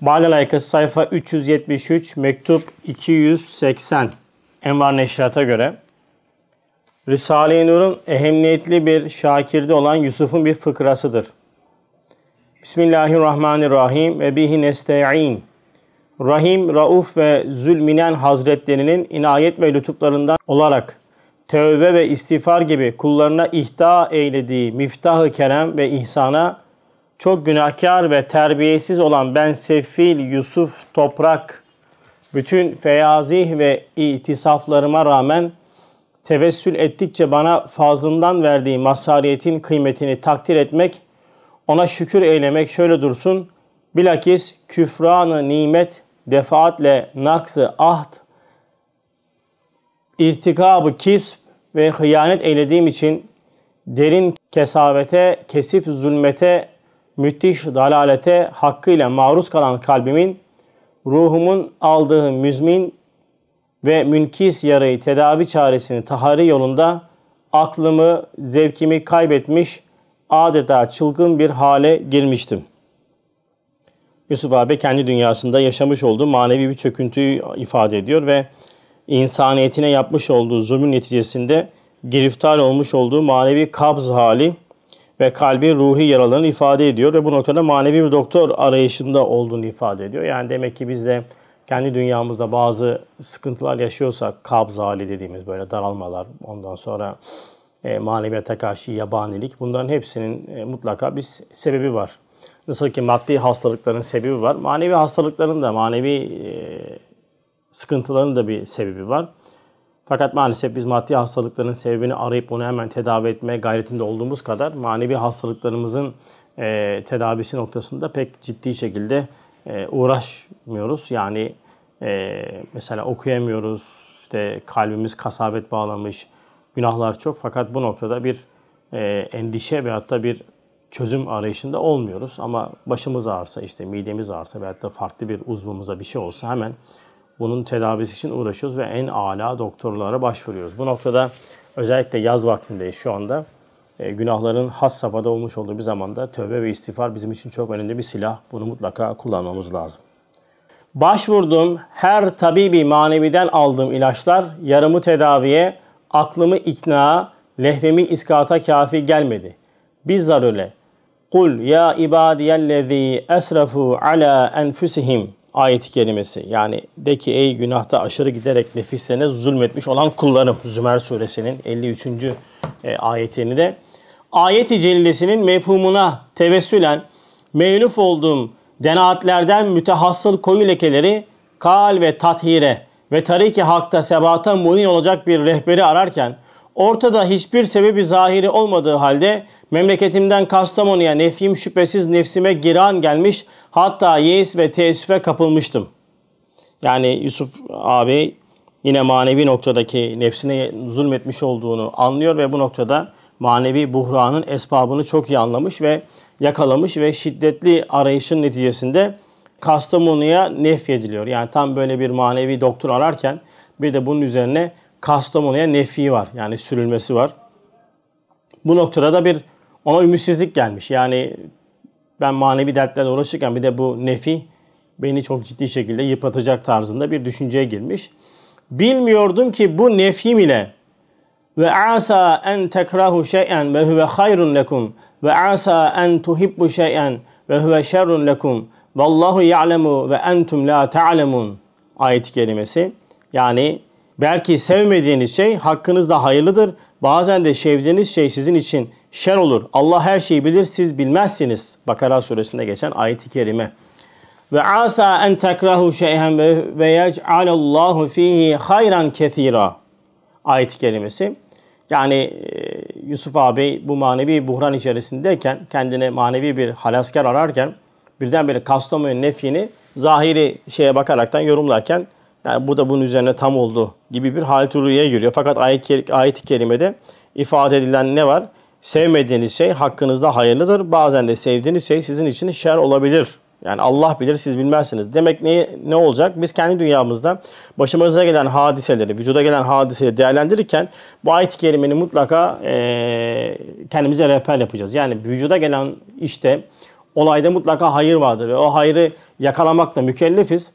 Badel Aykası sayfa 373, mektup 280. Envar Neşrat'a göre Risale-i Nur'un ehemmiyetli bir şakirde olan Yusuf'un bir fıkrasıdır. Bismillahirrahmanirrahim ve bihi nesta'in. Rahim, Rauf ve Zülminen Hazretlerinin inayet ve lütuflarından olarak tövbe ve istiğfar gibi kullarına ihda eylediği miftahı kerem ve ihsana çok günahkar ve terbiyesiz olan ben Sefil Yusuf Toprak bütün feyazih ve itisaflarıma rağmen tevessül ettikçe bana fazlından verdiği masariyetin kıymetini takdir etmek, ona şükür eylemek şöyle dursun. Bilakis küfranı nimet defaatle naksı ahd, irtikabı kisb ve hıyanet eylediğim için derin kesavete, kesif zulmete, müthiş dalalete hakkıyla maruz kalan kalbimin, ruhumun aldığı müzmin ve münkis yarayı tedavi çaresini tahari yolunda aklımı, zevkimi kaybetmiş, adeta çılgın bir hale girmiştim. Yusuf abi kendi dünyasında yaşamış olduğu manevi bir çöküntüyü ifade ediyor ve insaniyetine yapmış olduğu zulmün neticesinde giriftar olmuş olduğu manevi kabz hali ve kalbi ruhi yaralarını ifade ediyor ve bu noktada manevi bir doktor arayışında olduğunu ifade ediyor. Yani demek ki biz de kendi dünyamızda bazı sıkıntılar yaşıyorsak kabz hali dediğimiz böyle daralmalar ondan sonra e, maneviyata karşı yabanilik bunların hepsinin e, mutlaka bir sebebi var. Nasıl ki maddi hastalıkların sebebi var. Manevi hastalıkların da manevi e, sıkıntıların da bir sebebi var. Fakat maalesef biz maddi hastalıkların sebebini arayıp bunu hemen tedavi etme gayretinde olduğumuz kadar manevi hastalıklarımızın e, tedavisi noktasında pek ciddi şekilde e, uğraşmıyoruz. Yani e, mesela okuyamıyoruz, işte kalbimiz kasabet bağlamış, günahlar çok. Fakat bu noktada bir e, endişe veyahut da bir çözüm arayışında olmuyoruz. Ama başımız ağrısa, işte midemiz ağrısa veyahut da farklı bir uzvumuza bir şey olsa hemen bunun tedavisi için uğraşıyoruz ve en âlâ doktorlara başvuruyoruz. Bu noktada özellikle yaz vaktindeyiz şu anda. E, günahların has safhada olmuş olduğu bir zamanda tövbe ve istiğfar bizim için çok önemli bir silah. Bunu mutlaka kullanmamız lazım. Başvurduğum her tabibi maneviden aldığım ilaçlar yarımı tedaviye, aklımı ikna, lehvemi iskata kafi gelmedi. Bizzar öyle. Kul ya ibadiyellezî esrafu ala enfusihim ayeti kerimesi. Yani de ki ey günahta aşırı giderek nefislerine zulmetmiş olan kullarım. Zümer suresinin 53. E, ayetini de ayet-i celilesinin mefhumuna tevessülen mevluf olduğum denaatlerden mütehassıl koyu lekeleri kal ve tathire ve tariki hakta sebata muin olacak bir rehberi ararken ortada hiçbir sebebi zahiri olmadığı halde memleketimden Kastamonu'ya nefim şüphesiz nefsime giran gelmiş hatta yeis ve teessüfe kapılmıştım. Yani Yusuf abi yine manevi noktadaki nefsine zulmetmiş olduğunu anlıyor ve bu noktada manevi buhranın esbabını çok iyi anlamış ve yakalamış ve şiddetli arayışın neticesinde Kastamonu'ya nefyediliyor. Yani tam böyle bir manevi doktor ararken bir de bunun üzerine Kastamonu'ya nefi var. Yani sürülmesi var. Bu noktada da bir ona ümitsizlik gelmiş. Yani ben manevi dertlerle uğraşırken bir de bu nefi beni çok ciddi şekilde yıpratacak tarzında bir düşünceye girmiş. Bilmiyordum ki bu nefim ile ve asa en tekrahu şey'en ve huve hayrun lekum ve asa en tuhibbu şey'en ve huve şerrun lekum vallahu ya'lemu ve entum la ta'lemun ayet kelimesi. Yani belki sevmediğiniz şey hakkınızda hayırlıdır. Bazen de sevdiğiniz şey sizin için şer olur. Allah her şeyi bilir, siz bilmezsiniz. Bakara suresinde geçen ayet-i kerime. Ve asa en tekrahu şeyhen ve yec'alallahu fihi hayran kethira. Ayet-i kerimesi. Yani e, Yusuf abi bu manevi buhran içerisindeyken kendine manevi bir halasker ararken birdenbire Kastamonu nefini zahiri şeye bakaraktan yorumlarken yani bu da bunun üzerine tam oldu gibi bir hal turuya giriyor. Fakat ayet-i ayet kerimede ifade edilen ne var? Sevmediğiniz şey hakkınızda hayırlıdır. Bazen de sevdiğiniz şey sizin için şer olabilir. Yani Allah bilir siz bilmezsiniz. Demek ne, ne olacak? Biz kendi dünyamızda başımıza gelen hadiseleri, vücuda gelen hadiseleri değerlendirirken bu ayet-i kerimenin mutlaka e, kendimize rehber yapacağız. Yani vücuda gelen işte olayda mutlaka hayır vardır ve o hayrı yakalamakla mükellefiz.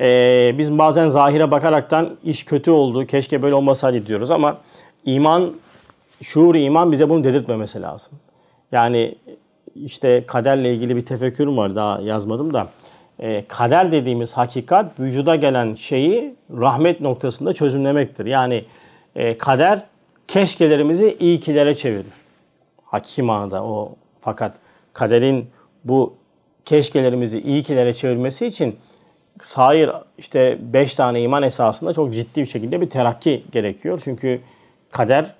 Ee, biz bazen zahire bakaraktan iş kötü oldu, keşke böyle olmasaydı diyoruz ama iman, şuur iman bize bunu dedirtmemesi lazım. Yani işte kaderle ilgili bir tefekkürüm var daha yazmadım da. E, kader dediğimiz hakikat vücuda gelen şeyi rahmet noktasında çözümlemektir. Yani e, kader keşkelerimizi iyikilere çevirir. Hakiki manada o fakat kaderin bu keşkelerimizi iyikilere çevirmesi için sair işte beş tane iman esasında çok ciddi bir şekilde bir terakki gerekiyor. Çünkü kader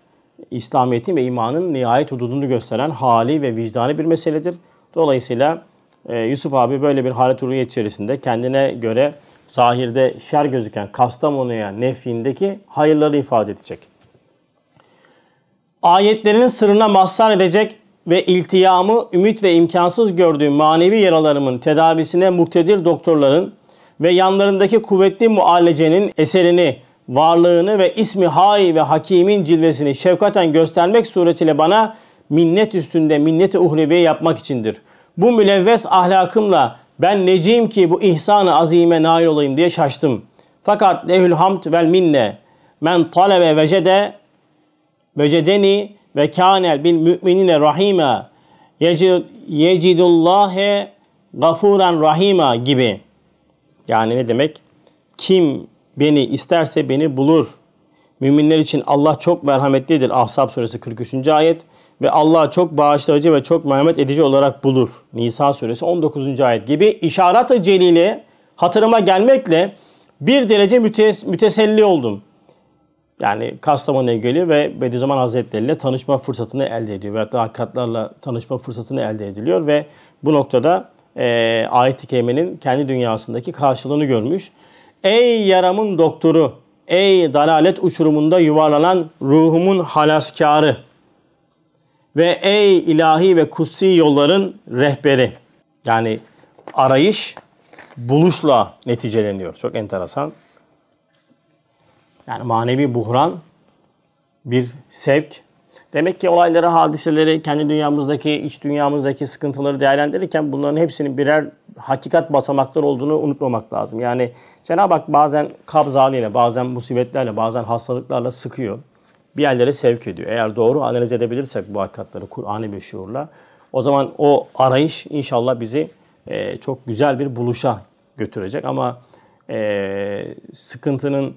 İslamiyet'in ve imanın nihayet hududunu gösteren hali ve vicdani bir meseledir. Dolayısıyla e, Yusuf abi böyle bir halet ruhiye içerisinde kendine göre zahirde şer gözüken Kastamonu'ya nefindeki hayırları ifade edecek. Ayetlerinin sırrına mazhar edecek ve iltiyamı ümit ve imkansız gördüğüm manevi yaralarımın tedavisine muktedir doktorların ve yanlarındaki kuvvetli muallecenin eserini varlığını ve ismi hay ve hakimin cilvesini şefkaten göstermek suretiyle bana minnet üstünde minnet-i uhreviye yapmak içindir. Bu mülevves ahlakımla ben neciyim ki bu ihsan-ı azime nail olayım diye şaştım. Fakat lehül hamd vel minne men talebe vecede vecedeni ve kânel bil müminine rahime yecidullâhe gafuran rahima gibi. Yani ne demek? Kim Beni isterse beni bulur. Müminler için Allah çok merhametlidir. Ahzab suresi 43. ayet. Ve Allah çok bağışlayıcı ve çok merhamet edici olarak bulur. Nisa suresi 19. ayet gibi işaret-ı celile hatırıma gelmekle bir derece mütes müteselli oldum. Yani Kastamonu'ya geliyor ve Bediüzzaman Hazretleri ile tanışma fırsatını elde ediyor. Ve hatta hakikatlarla tanışma fırsatını elde ediliyor. Ve bu noktada e, ayet-i kerimenin kendi dünyasındaki karşılığını görmüş. Ey yaramın doktoru, ey dalalet uçurumunda yuvarlanan ruhumun halaskarı ve ey ilahi ve kutsi yolların rehberi. Yani arayış buluşla neticeleniyor. Çok enteresan. Yani manevi buhran bir sevk. Demek ki olayları, hadiseleri, kendi dünyamızdaki, iç dünyamızdaki sıkıntıları değerlendirirken bunların hepsinin birer hakikat basamaklar olduğunu unutmamak lazım. Yani Cenab-ı Hak bazen kabz haliyle, bazen musibetlerle, bazen hastalıklarla sıkıyor. Bir yerlere sevk ediyor. Eğer doğru analiz edebilirsek bu hakikatleri Kur'an'ı bir şuurla o zaman o arayış inşallah bizi e, çok güzel bir buluşa götürecek. Ama e, sıkıntının,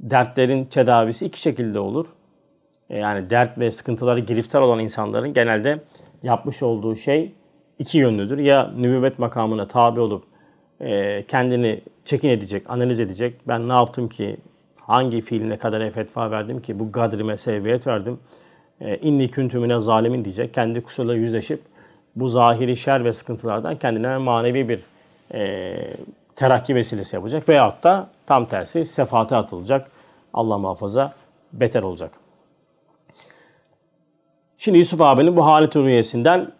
dertlerin tedavisi iki şekilde olur. E, yani dert ve sıkıntıları giriftar olan insanların genelde yapmış olduğu şey iki yönlüdür. Ya nübüvvet makamına tabi olup e, kendini çekin edecek, analiz edecek. Ben ne yaptım ki, hangi fiiline kadar fetva verdim ki, bu gadrime seviyet verdim. E, inni küntümüne zalimin diyecek. Kendi kusurla yüzleşip bu zahiri şer ve sıkıntılardan kendine manevi bir e, terakki vesilesi yapacak. Veyahut da tam tersi sefate atılacak. Allah muhafaza beter olacak. Şimdi Yusuf abinin bu halet rüyesinden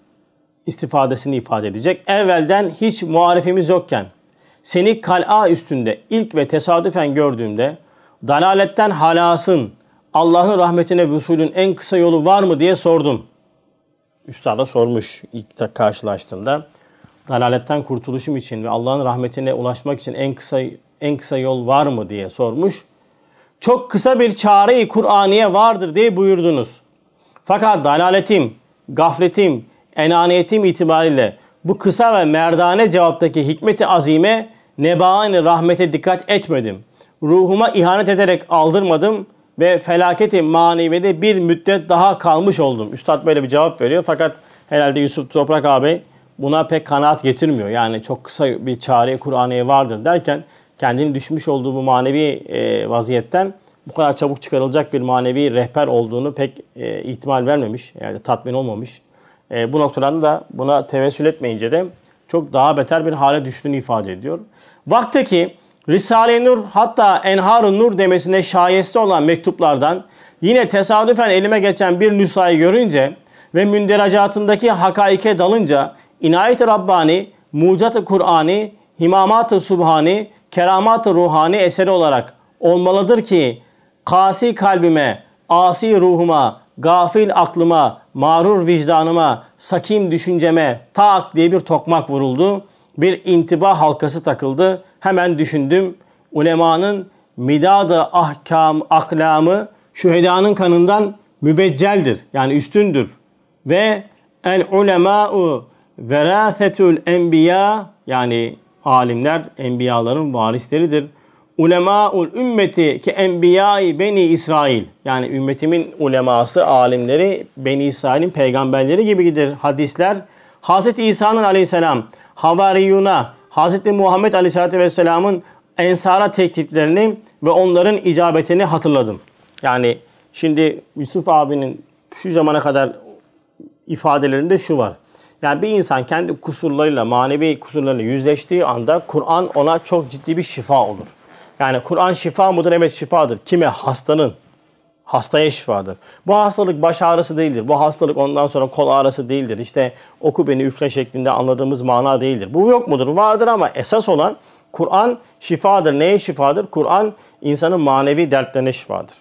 istifadesini ifade edecek. Evvelden hiç muharefimiz yokken seni kal'a üstünde ilk ve tesadüfen gördüğümde dalaletten halasın, Allah'ın rahmetine vüsulün en kısa yolu var mı diye sordum. Üstada sormuş ilk karşılaştığında. Dalaletten kurtuluşum için ve Allah'ın rahmetine ulaşmak için en kısa en kısa yol var mı diye sormuş. Çok kısa bir çare-i Kur'aniye vardır diye buyurdunuz. Fakat dalaletim, gafletim, enaniyetim itibariyle bu kısa ve merdane cevaptaki hikmeti azime nebaani rahmete dikkat etmedim. Ruhuma ihanet ederek aldırmadım ve felaketi manevide bir müddet daha kalmış oldum. Üstad böyle bir cevap veriyor fakat herhalde Yusuf Toprak abi buna pek kanaat getirmiyor. Yani çok kısa bir çare Kur'an'ya vardır derken kendini düşmüş olduğu bu manevi e, vaziyetten bu kadar çabuk çıkarılacak bir manevi rehber olduğunu pek e, ihtimal vermemiş. Yani tatmin olmamış. E, bu noktalarda da buna tevessül etmeyince de çok daha beter bir hale düştüğünü ifade ediyor. Vaktaki Risale-i Nur hatta Enhar-ı Nur demesine şayeste olan mektuplardan yine tesadüfen elime geçen bir nüshayı görünce ve münderacatındaki hakaike dalınca inayet-i Rabbani, mucat-ı Kur'ani, himamat-ı Subhani, keramat-ı Ruhani eseri olarak olmalıdır ki kasi kalbime, asi ruhuma, gafil aklıma, mağrur vicdanıma, sakim düşünceme tak diye bir tokmak vuruldu bir intiba halkası takıldı. Hemen düşündüm. Ulemanın midadı ahkam, aklamı şühedanın kanından mübecceldir. Yani üstündür. Ve el ulema'u verasetül enbiya yani alimler enbiyaların varisleridir. Ulemaul ümmeti ki enbiyai beni İsrail. Yani ümmetimin uleması, alimleri Beni İsrail'in peygamberleri gibidir. Hadisler Hz. İsa'nın aleyhisselam havariyuna, Hz. Muhammed aleyhisselatü vesselamın ensara tekliflerini ve onların icabetini hatırladım. Yani şimdi Yusuf abinin şu zamana kadar ifadelerinde şu var. Yani bir insan kendi kusurlarıyla, manevi kusurlarıyla yüzleştiği anda Kur'an ona çok ciddi bir şifa olur. Yani Kur'an şifa mıdır? Evet şifadır. Kime? Hastanın. Hastaya şifadır. Bu hastalık baş ağrısı değildir. Bu hastalık ondan sonra kol ağrısı değildir. İşte oku beni üfle şeklinde anladığımız mana değildir. Bu yok mudur? Vardır ama esas olan Kur'an şifadır. Neye şifadır? Kur'an insanın manevi dertlerine şifadır.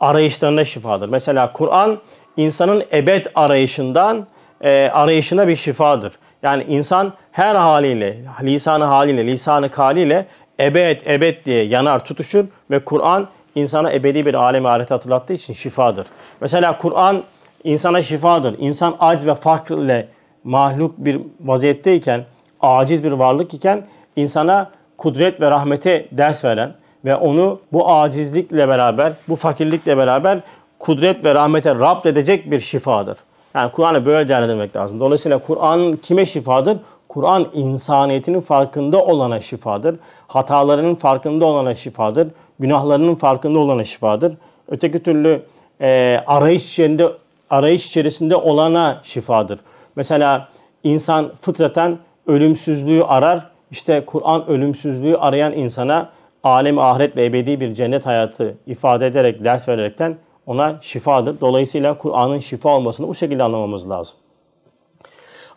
Arayışlarına şifadır. Mesela Kur'an insanın ebed arayışından e, arayışına bir şifadır. Yani insan her haliyle, lisanı haliyle, lisanı haliyle ebed, ebed diye yanar, tutuşur ve Kur'an insana ebedi bir alem ahireti hatırlattığı için şifadır. Mesela Kur'an insana şifadır. İnsan aciz ve ile mahluk bir vaziyetteyken, aciz bir varlık iken insana kudret ve rahmete ders veren ve onu bu acizlikle beraber, bu fakirlikle beraber kudret ve rahmete rapt edecek bir şifadır. Yani Kur'an'ı böyle değerlendirmek lazım. Dolayısıyla Kur'an kime şifadır? Kur'an insaniyetinin farkında olana şifadır. Hatalarının farkında olana şifadır. Günahlarının farkında olana şifadır. Öteki türlü e, arayış içerisinde arayış içerisinde olana şifadır. Mesela insan fıtraten ölümsüzlüğü arar. İşte Kur'an ölümsüzlüğü arayan insana alem ahiret ve ebedi bir cennet hayatı ifade ederek, ders vererekten ona şifadır. Dolayısıyla Kur'an'ın şifa olmasını bu şekilde anlamamız lazım.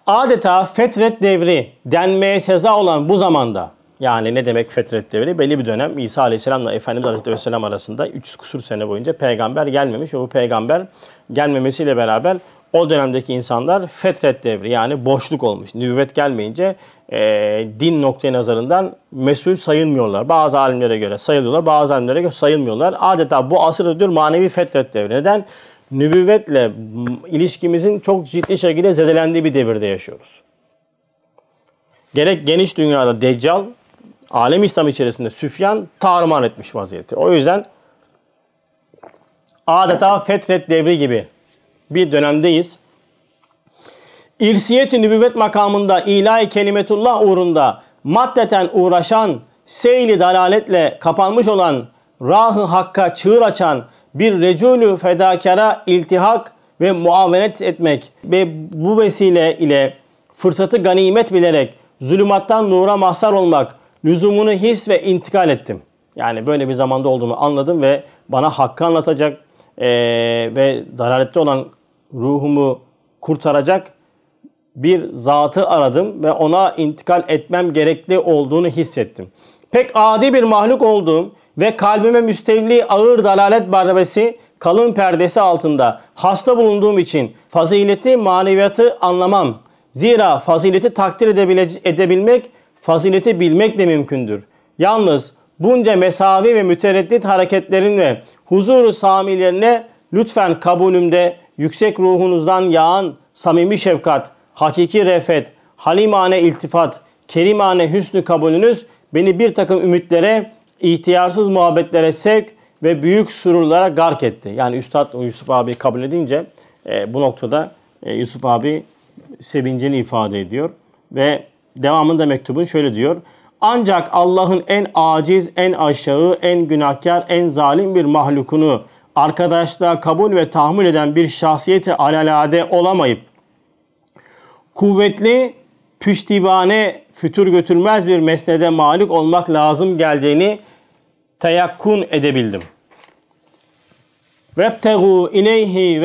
Adeta fetret devri denmeye seza olan bu zamanda yani ne demek fetret devri? Belli bir dönem İsa Aleyhisselam'la Efendimiz Aleyhisselam arasında 300 kusur sene boyunca peygamber gelmemiş. O peygamber gelmemesiyle beraber o dönemdeki insanlar fetret devri yani boşluk olmuş. Nübüvvet gelmeyince e, din noktaya nazarından mesul sayılmıyorlar. Bazı alimlere göre sayılıyorlar, bazı alimlere göre sayılmıyorlar. Adeta bu asırda diyor manevi fetret devri. Neden? Nübüvvetle ilişkimizin çok ciddi şekilde zedelendiği bir devirde yaşıyoruz. Gerek geniş dünyada Deccal, alem İslam içerisinde Süfyan tarumar etmiş vaziyeti. O yüzden adeta fetret devri gibi bir dönemdeyiz. İrsiyet-i nübüvvet makamında ilahi kelimetullah uğrunda maddeten uğraşan, seyli dalaletle kapanmış olan, rahı hakka çığır açan bir reculü fedakara iltihak ve muavenet etmek ve bu vesile ile fırsatı ganimet bilerek zulümattan nura mahzar olmak lüzumunu his ve intikal ettim. Yani böyle bir zamanda olduğumu anladım ve bana hakkı anlatacak ee, ve dalalette olan ruhumu kurtaracak bir zatı aradım ve ona intikal etmem gerekli olduğunu hissettim. Pek adi bir mahluk olduğum ve kalbime müstevli ağır dalalet barbesi kalın perdesi altında hasta bulunduğum için fazileti maneviyatı anlamam. Zira fazileti takdir edebilmek, fazileti bilmek de mümkündür. Yalnız bunca mesavi ve mütereddit hareketlerin ve huzuru samilerine lütfen kabulümde yüksek ruhunuzdan yağan samimi şefkat, hakiki refet, halimane iltifat, kerimane hüsnü kabulünüz beni bir takım ümitlere, ihtiyarsız muhabbetlere sevk ve büyük sururlara gark etti. Yani Üstad Yusuf abi kabul edince e, bu noktada e, Yusuf abi sevincini ifade ediyor. Ve devamında mektubun şöyle diyor. Ancak Allah'ın en aciz, en aşağı, en günahkar, en zalim bir mahlukunu arkadaşlığa kabul ve tahammül eden bir şahsiyeti alalade olamayıp kuvvetli, püştibane, fütur götürmez bir mesnede malik olmak lazım geldiğini teyakkun edebildim. Vebtegu ileyhi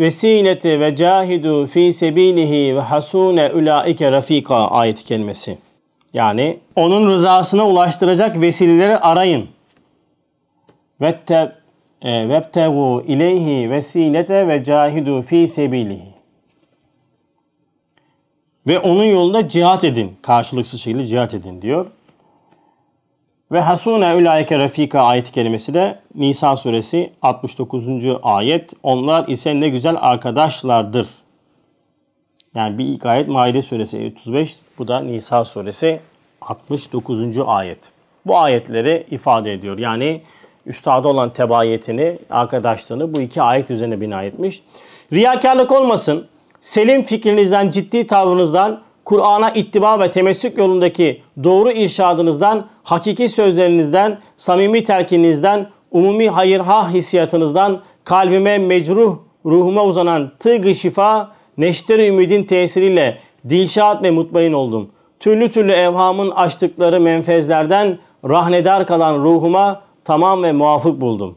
vesileti ve cahidu fi sebilihi ve hasune ulaike rafika ayet kelimesi. Yani onun rızasına ulaştıracak vesileleri arayın. E, vebtegu ileyhi vesilete ve cahidu fi sebilihi. Ve onun yolunda cihat edin. Karşılıksız şekilde cihat edin diyor. Ve hasune ulaike refika ayet kelimesi de Nisa suresi 69. ayet. Onlar ise ne güzel arkadaşlardır. Yani bir ilk ayet Maide suresi 35, bu da Nisa suresi 69. ayet. Bu ayetleri ifade ediyor. Yani üstada olan tebayetini, arkadaşlığını bu iki ayet üzerine bina etmiş. Riyakarlık olmasın. Selim fikrinizden, ciddi tavrınızdan, Kur'an'a ittiba ve temessük yolundaki doğru irşadınızdan, hakiki sözlerinizden, samimi terkinizden, umumi hayırha hissiyatınızdan, kalbime mecruh, ruhuma uzanan tığ şifa, neşter ümidin tesiriyle dilşat ve mutmain oldum. Türlü türlü evhamın açtıkları menfezlerden rahnedar kalan ruhuma tamam ve muvafık buldum.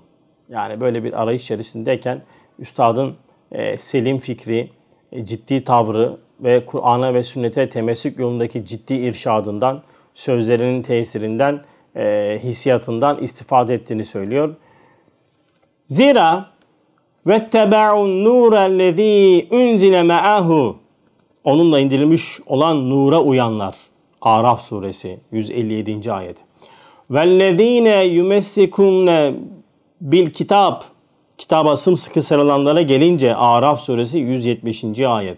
Yani böyle bir arayış içerisindeyken üstadın e, selim fikri, e, ciddi tavrı ve Kur'an'a ve sünnete temessük yolundaki ciddi irşadından, sözlerinin tesirinden, e, hissiyatından istifade ettiğini söylüyor. Zira ve tebe'un nurellezî unzile me'ahu onunla indirilmiş olan nura uyanlar. Araf suresi 157. ayet. Vellezîne yumessikumne bil kitap kitaba sımsıkı sarılanlara gelince Araf suresi 170. ayet.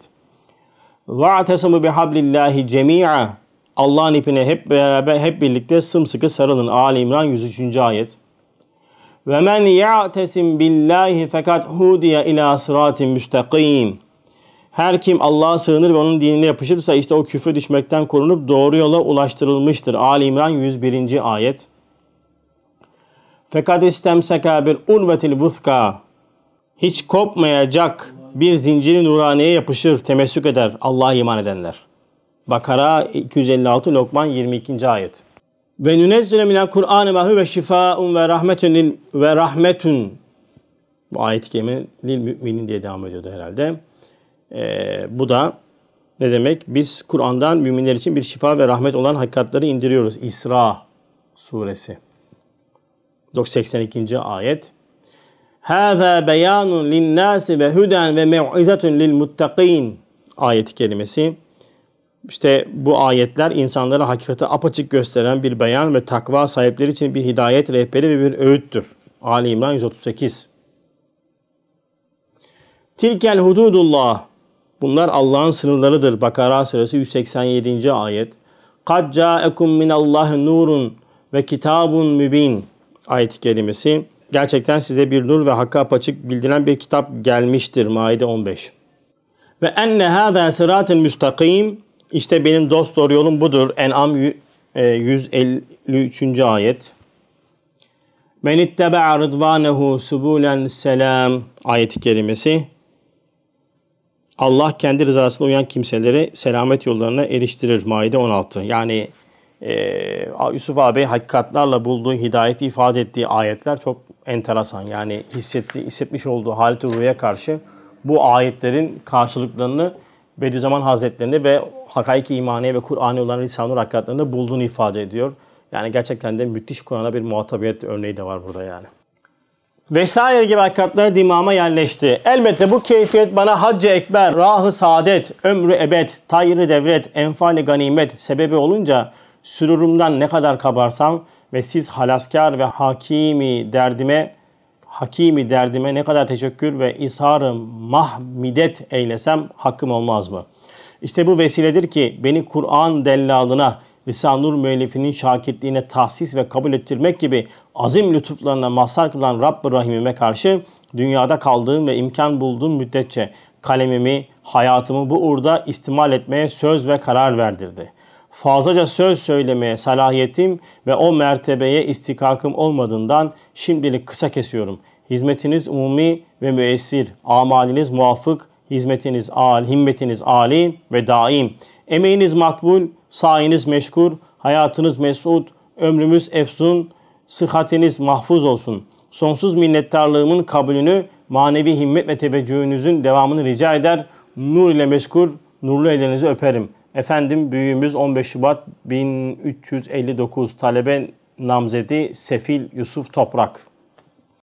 وَاَعْتَسَمُ بِحَبْلِ cemia Allah'ın ipine hep beraber hep birlikte sımsıkı sarılın. Ali İmran 103. ayet. Ve men ya'tesim billahi fakat hudiye ila sıratin müstakim. Her kim Allah'a sığınır ve onun dinine yapışırsa işte o küfre düşmekten korunup doğru yola ulaştırılmıştır. Ali İmran 101. ayet. Fakat istemseka bir urvetil vuthka. Hiç kopmayacak bir zinciri nuraneye yapışır, temessük eder Allah'a iman edenler. Bakara 256 Lokman 22. ayet. Ve nünezzile minel Kur'an ma ve şifaun ve rahmetun ve rahmetun bu ayet-i lil müminin diye devam ediyordu herhalde. Ee, bu da ne demek? Biz Kur'an'dan müminler için bir şifa ve rahmet olan hakikatleri indiriyoruz. İsra suresi. 82. ayet. Hâzâ beyanun linnâsi ve huden ve mev'izetun lil muttaqin ayeti kelimesi. İşte bu ayetler insanlara hakikati apaçık gösteren bir beyan ve takva sahipleri için bir hidayet rehberi ve bir öğüttür. Ali İmran 138. Tilkel hududullah. Bunlar Allah'ın sınırlarıdır. Bakara suresi 187. ayet. Kad ca'ekum minallahi nurun ve kitabun mübin ayet kelimesi. Gerçekten size bir nur ve hakka apaçık bildiren bir kitap gelmiştir. Maide 15. Ve enne hâzâ sırâtin müstakim işte benim dost doğru yolum budur. En'am 153. E, ayet. Men ittebe'a rıdvanehu subulen selam ayeti kelimesi. Allah kendi rızasına uyan kimseleri selamet yollarına eriştirir. Maide 16. Yani e, Yusuf abi hakikatlarla bulduğu hidayeti ifade ettiği ayetler çok enteresan. Yani hissetti, hissetmiş olduğu halet-i karşı bu ayetlerin karşılıklarını Bediüzzaman Hazretlerinde ve hakaiki imaniye ve Kur'an'ı olan lisan-ı hakikatlerinde bulduğunu ifade ediyor. Yani gerçekten de müthiş Kur'an'a bir muhatabiyet örneği de var burada yani. Vesaire gibi hakikatler dimama yerleşti. Elbette bu keyfiyet bana haccı ekber, rahı saadet, ömrü ebed, tayyiri devret, enfali ganimet sebebi olunca sürurumdan ne kadar kabarsam ve siz halaskar ve hakimi derdime hakimi derdime ne kadar teşekkür ve ishar mahmidet eylesem hakkım olmaz mı? İşte bu vesiledir ki beni Kur'an dellalına, Lisan-ı Nur müellifinin şakirtliğine tahsis ve kabul ettirmek gibi azim lütuflarına mazhar kılan Rabb-ı Rahim'ime karşı dünyada kaldığım ve imkan bulduğum müddetçe kalemimi, hayatımı bu uğurda istimal etmeye söz ve karar verdirdi fazlaca söz söylemeye salahiyetim ve o mertebeye istikakım olmadığından şimdilik kısa kesiyorum. Hizmetiniz umumi ve müessir, amaliniz muvaffık, hizmetiniz al, himmetiniz ali ve daim. Emeğiniz makbul, sayiniz meşkur, hayatınız mesut, ömrümüz efsun, sıhhatiniz mahfuz olsun. Sonsuz minnettarlığımın kabulünü, manevi himmet ve teveccühünüzün devamını rica eder. Nur ile meşkur, nurlu ellerinizi öperim. Efendim büyüğümüz 15 Şubat 1359 talebe namzedi Sefil Yusuf Toprak.